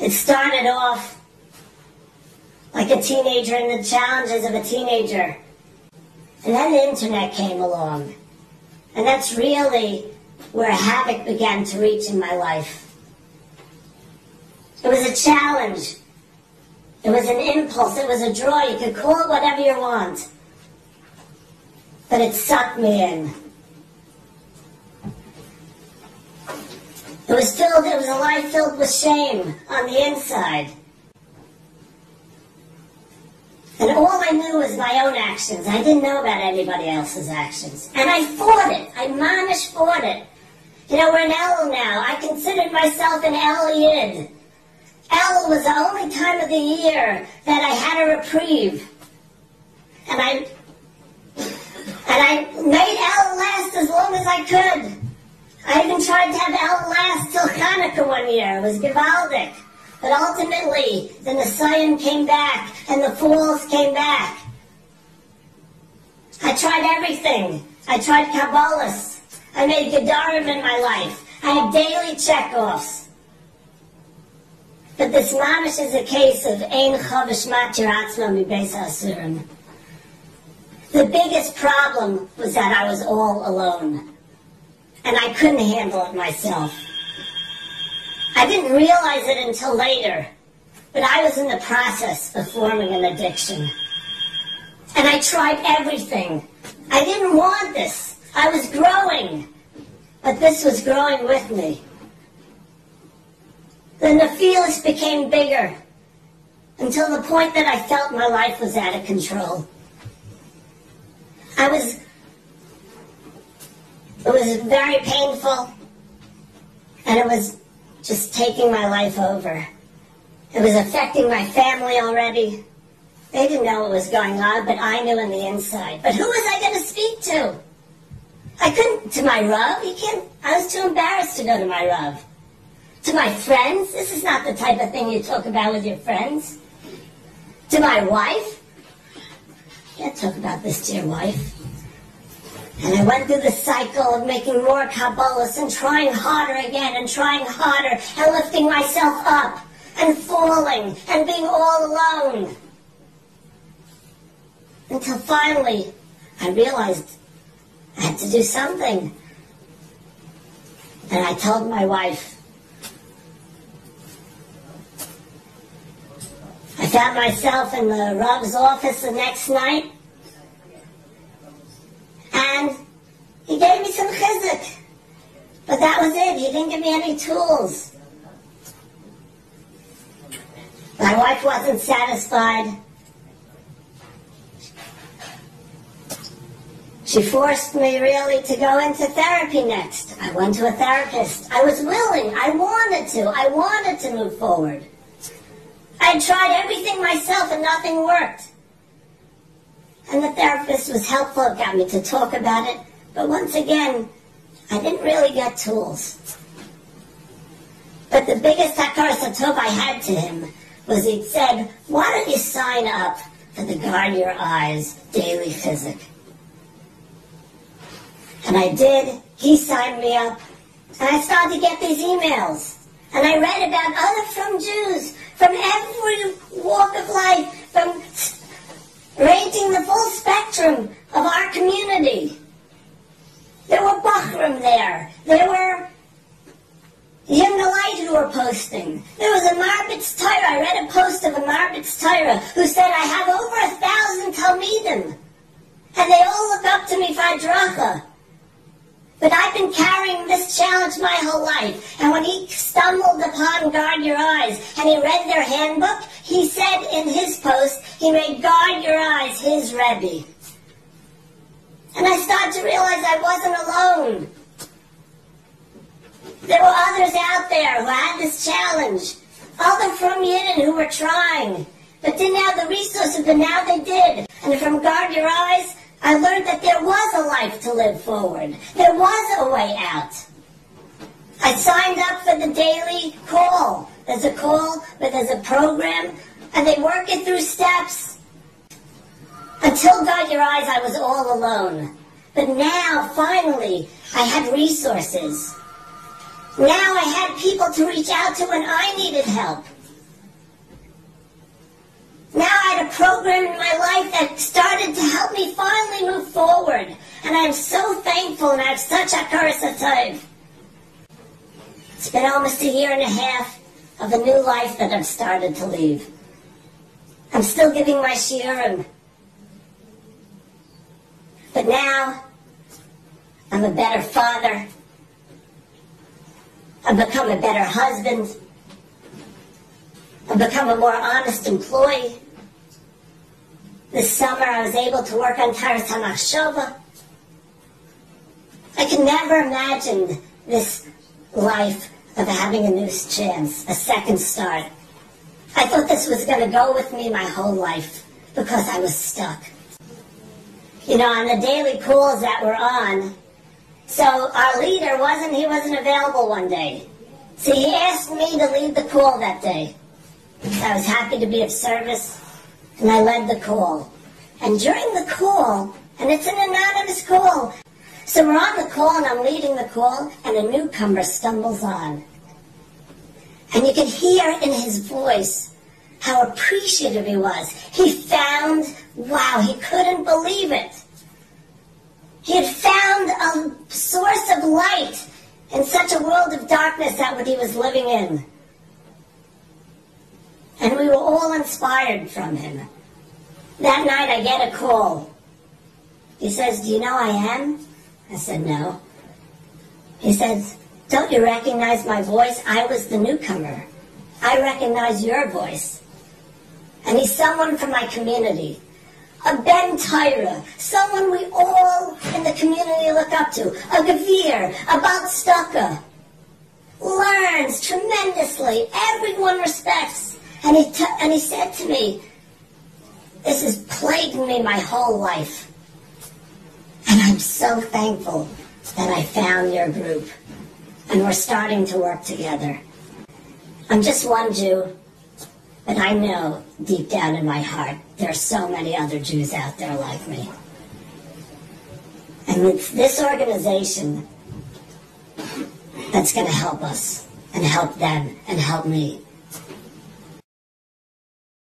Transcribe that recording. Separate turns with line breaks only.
It started off like a teenager and the challenges of a teenager. And then the internet came along. And that's really where havoc began to reach in my life. It was a challenge. It was an impulse. It was a draw. You could call it whatever you want. But it sucked me in. It was filled, it was a life filled with shame on the inside. And all I knew was my own actions. I didn't know about anybody else's actions. And I fought it. I mamish fought it. You know, we're in now. I considered myself an Elul Elul was the only time of the year that I had a reprieve. And I and I made Elul last as long as I could. I even tried to have Elul last till Hanukkah one year. It was Givaldic. But ultimately, the Messiah came back and the fools came back. I tried everything. I tried Kabbalahs. I made Gedarim in my life. I had daily checkoffs. But this mamish is a case of Ein Chavush Matir Atzma Asurim. The biggest problem was that I was all alone. And I couldn't handle it myself. I didn't realize it until later, but I was in the process of forming an addiction. And I tried everything. I didn't want this. I was growing, but this was growing with me. Then the feelings became bigger until the point that I felt my life was out of control. I was, it was very painful, and it was just taking my life over. It was affecting my family already. They didn't know what was going on, but I knew on the inside. But who was I going to speak to? I couldn't, to my Rav, you can't, I was too embarrassed to go to my Rav. To my friends, this is not the type of thing you talk about with your friends. To my wife, can't talk about this to your wife. And I went through the cycle of making more Kabbalahs and trying harder again and trying harder and lifting myself up and falling and being all alone. Until finally I realized I had to do something. And I told my wife, I found myself in the Rav's office the next night and he gave me some chizuk. But that was it. He didn't give me any tools. My wife wasn't satisfied. She forced me really to go into therapy next. I went to a therapist. I was willing. I wanted to. I wanted to move forward. I tried everything myself and nothing worked. And the therapist was helpful, got me to talk about it. But once again, I didn't really get tools. But the biggest Hakaras Hatov I had to him was he'd said, why don't you sign up for the Guard Your Eyes daily chizuk? And I did. He signed me up. And I started to get these emails. And I read about other frum Jews, from every walk of life, from ranging the full spectrum of our community. There were Bochrim there. There were were posting. There was a Marbitz Torah. I read a post of a Marbitz Torah who said, I have over a thousand Talmidim. And they all look up to me for Adracha. But I've been carrying this challenge my whole life. And when he stumbled upon Guard Your Eyes and he read their handbook, he said in his post, he made Guard Your Eyes his Rebbe. And I started to realize I wasn't alone. There were others out there who had this challenge. Other frum Yidden who were trying, but didn't have the resources, but now they did. And from Guard Your Eyes, I learned that there was a life to live forward. There was a way out. I signed up for the daily call. There's a call, but there's a program, and they work it through steps. Until Guard Your Eyes, I was all alone. But now, finally, I had resources. Now I had people to reach out to when I needed help. Now I had a program in my life that started to help me finally move forward. And I'm so thankful and I have such a hakaras hatov. It's been almost a year and a half of a new life that I've started to leave. I'm still giving my shiurim. But now, I'm a better father. I've become a better husband. I've become a more honest employee. This summer, I was able to work on Taharas HaMachshava. I could never imagine this life of having a new chance, a second start. I thought this was going to go with me my whole life because I was stuck. You know, on the daily calls that we're on, so our leader wasn't, he wasn't available one day. So he asked me to lead the call that day. I was happy to be of service, and I led the call. And during the call, and it's an anonymous call, so we're on the call and I'm leading the call, and a newcomer stumbles on. And you could hear in his voice how appreciative he was. He found, wow, he couldn't believe it. Darkness that what he was living in. And we were all inspired from him. That night I get a call. He says, Do you know I am? I said, No. He says, Don't you recognize my voice? I was the newcomer. I recognize your voice. And he's someone from my community. A Ben Torah, someone we all in the community look up to. A Gavir, a Baal Tzedakah. Learns tremendously. Everyone respects. And he, t- and he said to me, This has plagued me my whole life. And I'm so thankful that I found your group and we're starting to work together. I'm just one Jew, but I know deep down in my heart there are so many other Jews out there like me. And it's this organization that's going to help us and help them and help me.